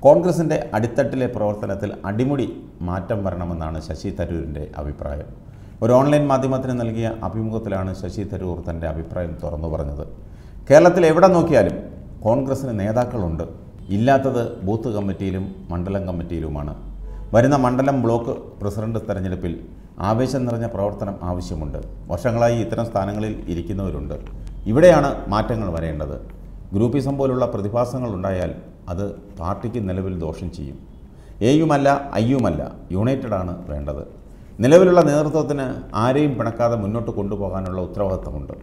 കോൺഗ്രസിന്റെ അടിത്തട്ടിലെ പ്രവർത്തനത്തിൽ അടിമുടി മാറ്റം വരണമെന്നാണ് ശശി തരൂരിന്റെ അഭിപ്രായം. ഒരു ഓൺലൈൻ മാധ്യമത്തിന് നൽകിയ അഭിമുഖത്തിലാണ് ശശി തരൂർ തന്റെ അഭിപ്രായം തുറന്നു പറഞ്ഞത്. കേരളത്തിൽ എവിടെ നോക്കിയാലും കോൺഗ്രസിന് നേതാക്കളുണ്ട്. ഇല്ലാത്തത് ബൂത്ത് കമ്മിറ്റിയിലും മണ്ഡലം കമ്മിറ്റിയിലുമാണ്. വരുന്ന മണ്ഡലം ബ്ലോക്ക് പ്രസിഡന്റ് തെരഞ്ഞെടുപ്പിൽ ആവേശം നിറഞ്ഞ പ്രവർത്തനം ആവശ്യമുണ്ട്. വർഷങ്ങളായി ഇത്തരം സ്ഥാനങ്ങളിൽ ഇരിക്കുന്നവരുണ്ട്. ഇവിടെയാണ് മാറ്റങ്ങൾ വരേണ്ടത്. ഗ്രൂപ്പിസം പോലുള്ള പ്രതിഭാസങ്ങൾ ഉണ്ടായാൽ അത് പാർട്ടിക്ക് നിലവിൽ ദോഷം ചെയ്യും. എയുമല്ല ഐയുമല്ല ആണ് വേണ്ടത്. നിലവിലുള്ള നേതൃത്വത്തിന് ആരെയും പിണക്കാതെ മുന്നോട്ട് കൊണ്ടുപോകാനുള്ള ഉത്തരവാദിത്തമുണ്ട്.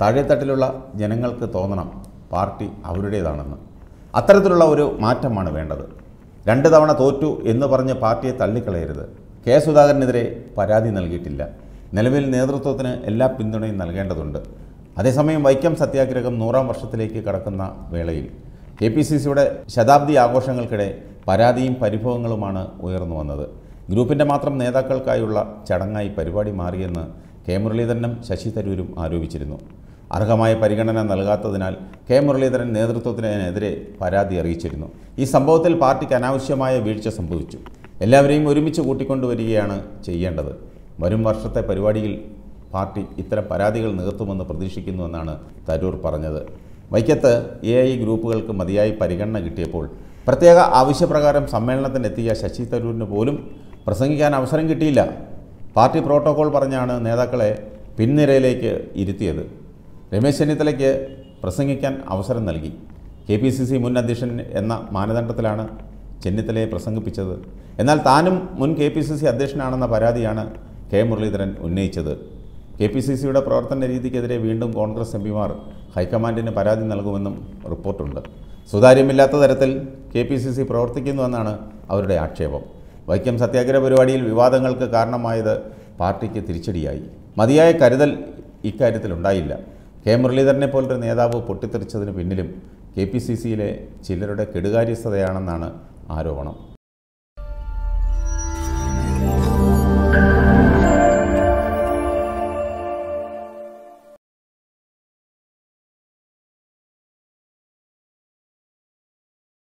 താഴെത്തട്ടിലുള്ള ജനങ്ങൾക്ക് തോന്നണം പാർട്ടി അവരുടേതാണെന്ന്. അത്തരത്തിലുള്ള ഒരു മാറ്റമാണ് വേണ്ടത്. രണ്ട് തവണ തോറ്റു എന്ന് പറഞ്ഞ് പാർട്ടിയെ തള്ളിക്കളയരുത്. കെ സുധാകരനെതിരെ പരാതി നൽകിയിട്ടില്ല. നിലവിൽ നേതൃത്വത്തിന് എല്ലാ പിന്തുണയും നൽകേണ്ടതുണ്ട്. അതേസമയം വൈക്കം സത്യാഗ്രഹം നൂറാം വർഷത്തിലേക്ക് കടക്കുന്ന വേളയിൽ കെ പി സി സിയുടെ ശതാബ്ദി ആഘോഷങ്ങൾക്കിടെ പരാതിയും പരിഭവങ്ങളുമാണ് ഉയർന്നു വന്നത്. ഗ്രൂപ്പിന്റെ മാത്രം നേതാക്കൾക്കായുള്ള ചടങ്ങായി പരിപാടി മാറിയെന്ന് കെ മുരളീധരനും ശശി തരൂരും ആരോപിച്ചിരുന്നു. അർഹമായ പരിഗണന നൽകാത്തതിനാൽ കെ മുരളീധരൻ നേതൃത്വത്തിനെതിരെ പരാതി അറിയിച്ചിരുന്നു. ഈ സംഭവത്തിൽ പാർട്ടിക്ക് അനാവശ്യമായ വീഴ്ച സംഭവിച്ചു. എല്ലാവരെയും ഒരുമിച്ച് കൂട്ടിക്കൊണ്ടുവരികയാണ് ചെയ്യേണ്ടത്. വരും വർഷത്തെ പരിപാടിയിൽ പാർട്ടി ഇത്തരം പരാതികൾ നികത്തുമെന്ന് പ്രതീക്ഷിക്കുന്നുവെന്നാണ് തരൂർ പറഞ്ഞത്. വൈക്കത്ത് എ ഐ ഗ്രൂപ്പുകൾക്ക് മതിയായി പരിഗണന കിട്ടിയപ്പോൾ പ്രത്യേക ആവശ്യപ്രകാരം സമ്മേളനത്തിനെത്തിയ ശശി തരൂരിന് പോലും പ്രസംഗിക്കാൻ അവസരം കിട്ടിയില്ല. പാർട്ടി പ്രോട്ടോകോൾ പറഞ്ഞാണ് നേതാക്കളെ പിൻനിരയിലേക്ക് ഇരുത്തിയത്. രമേശ് ചെന്നിത്തലയ്ക്ക് പ്രസംഗിക്കാൻ അവസരം നൽകി. കെ പി സി സി മുൻ അധ്യക്ഷൻ എന്ന മാനദണ്ഡത്തിലാണ് ചെന്നിത്തലയെ പ്രസംഗിപ്പിച്ചത്. എന്നാൽ താനും മുൻ കെ പി സി സി അധ്യക്ഷനാണെന്ന പരാതിയാണ് കെ മുരളീധരൻ ഉന്നയിച്ചത്. കെ പി സി സിയുടെ പ്രവർത്തന രീതിക്കെതിരെ വീണ്ടും കോൺഗ്രസ് എം പിമാർ ഹൈക്കമാൻഡിന് പരാതി നൽകുമെന്നും റിപ്പോർട്ടുണ്ട്. സുതാര്യമില്ലാത്ത തരത്തിൽ കെ പി സി സി പ്രവർത്തിക്കുന്നുവെന്നാണ് അവരുടെ ആക്ഷേപം. വൈക്കം സത്യാഗ്രഹ പരിപാടിയിൽ വിവാദങ്ങൾക്ക് കാരണമായത് പാർട്ടിക്ക് തിരിച്ചടിയായി. മതിയായ കരുതൽ ഇക്കാര്യത്തിലുണ്ടായില്ല കെ മുരളീധരനെ പോലൊരു നേതാവ് പൊട്ടിത്തെറിച്ചതിന് പിന്നിലും കെ പി സി സിയിലെ ചിലരുടെ കെടുകാര്യസ്ഥതയാണെന്നാണ് ആരോപണം.